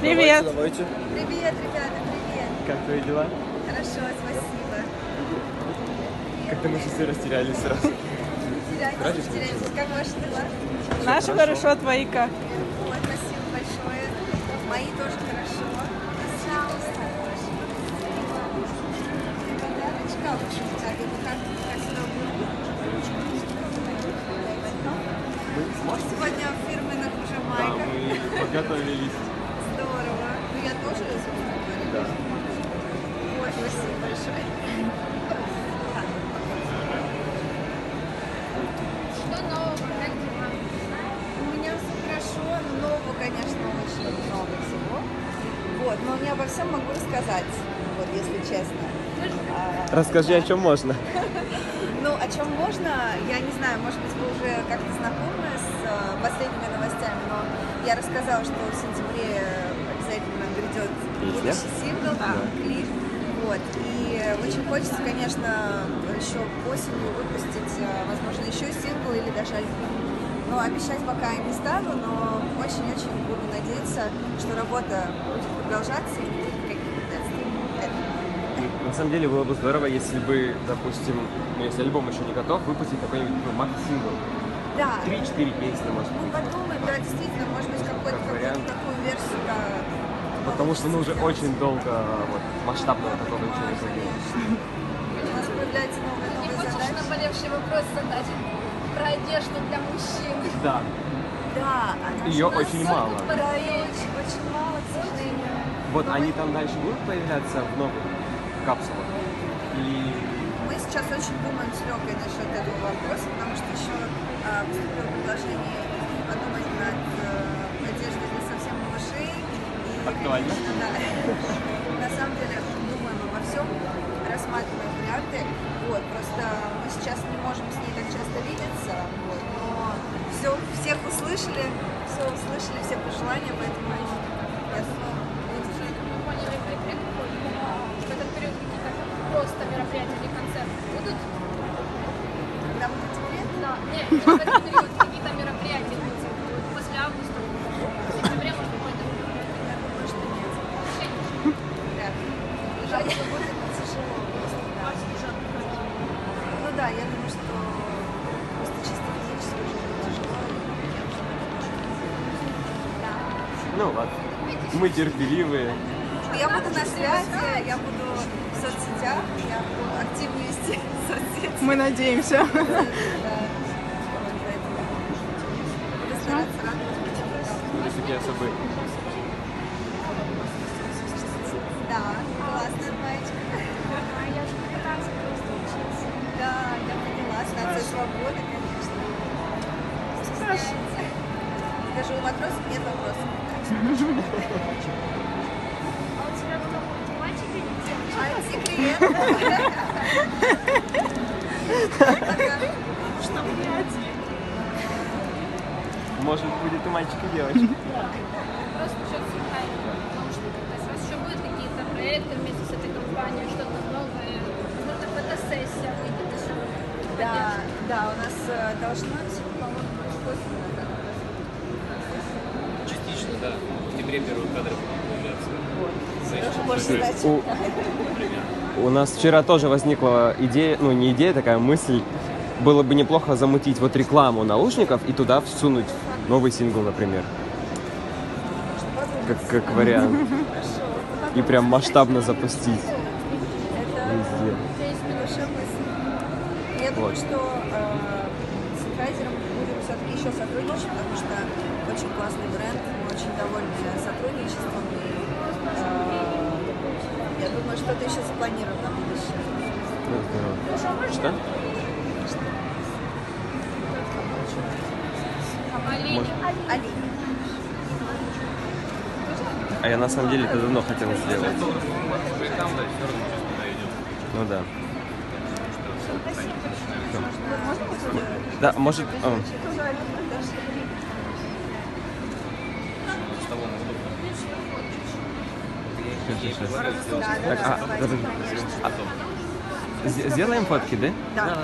Привет. Давайте. Привет, ребята, привет. Как твои дела? Хорошо, спасибо. Как-то мы все растерялись сразу. Теряйтесь, теряйтесь. Как ваши дела? Наши хорошо, твои как? Вот, спасибо большое. Мои тоже хорошо. Пожалуйста. Подарочка. Так, это как красиво было. Сегодня фирменных уже Да, майках. Мы подготовились. Здорово. Ну, я тоже собственно говоря. Ой, спасибо большое. Что нового? Как дела? У меня все хорошо, нового, конечно, очень много всего. Вот, но не обо всем могу рассказать, вот, если честно. А, Расскажи, да. о чем можно. Ну, о чем можно, я не знаю, может быть, вы уже как-то знакомы с э, последними новостями, но я рассказала, что в сентябре обязательно Песня? будущий сингл, клип. Вот. И очень хочется, конечно, еще осенью выпустить, э, возможно, еще сингл или даже альбом. Но обещать пока я не стану, но очень-очень буду надеяться, что работа будет продолжаться и будет. Это. На самом деле было бы здорово, если бы, допустим, ну, если альбом еще не готов, выпустить какой-нибудь ну, макс-сингл. Да, Три-четыре песни, может Ну, быть. подумаем, да, действительно, может быть, какой-то, Как какую-то вариант. такую версию, да. Потому что ну уже очень долго вот, масштабного такого ничего не было. У нас появляется новая, хочешь наболевший вопрос задать про одежду для мужчин? Да. Да, она Ее очень мало. Да, ее очень, очень мало, к сожалению. Вот Но они мы- там дальше будут появляться в новых капсулах? Или Мы сейчас очень думаем с Лёгой насчет этого вопроса, потому что еще а, поступило предложение Актуально. На самом деле думаем обо всем, рассматриваем варианты. Вот, просто мы сейчас не можем с ней так часто видеться, вот, но все, всех услышали, все услышали, все пожелания, поэтому я период какие-то просто мероприятия или концерты будут? Когда будет секрет, Да. Нет, в этот период какие-то мероприятия будут после августа. В сентябре, может, какой-то я думаю, что нет. Вряд ли. Тяжело просто, да. Ну да, я думаю, что просто чисто физически уже тяжело. Да. ну ладно. Мы терпеливые. Я буду на связи, я буду в соцсетях, я буду активно вести соцсети. Мы надеемся. Да. Вот поэтому Буду стараться радовать. Такие особые. Да, классная маечка. А я же кататься просто учиться. Да, я поняла, станция свободы, конечно. Справляется. Скажу, у матросов нет вопросов. А у тебя кто будет, мальчик или девочка? А это секрет. Пока. Может, будет и мальчик, и девочка. Просто еще отсекаем. Потому что у вас еще будут какие-то проекты вместе с этой компанией, что-то новое, возможно, фотосессия выйдет еще. Да, да, у нас э, должно быть, Частично, да. В октябре первые кадры будут появляться. Знать. У, у нас вчера тоже возникла идея, ну не идея, такая мысль. Было бы неплохо замутить вот рекламу наушников и туда всунуть новый сингл, например. Как, как вариант. И прям масштабно запустить Это везде. хорошая мысль. Я думаю, Вот. что э, с Синхайзером будем все-таки еще сотрудничать, потому что очень классный бренд, мы очень довольны сотрудничеством. И, э, я думаю, что-то еще запланируем на будущее. Ну, здорово. Что? А я на самом деле это давно хотел сделать. Ну да. Да, может... а, Так, а. З- Сделаем фотки, да? Да.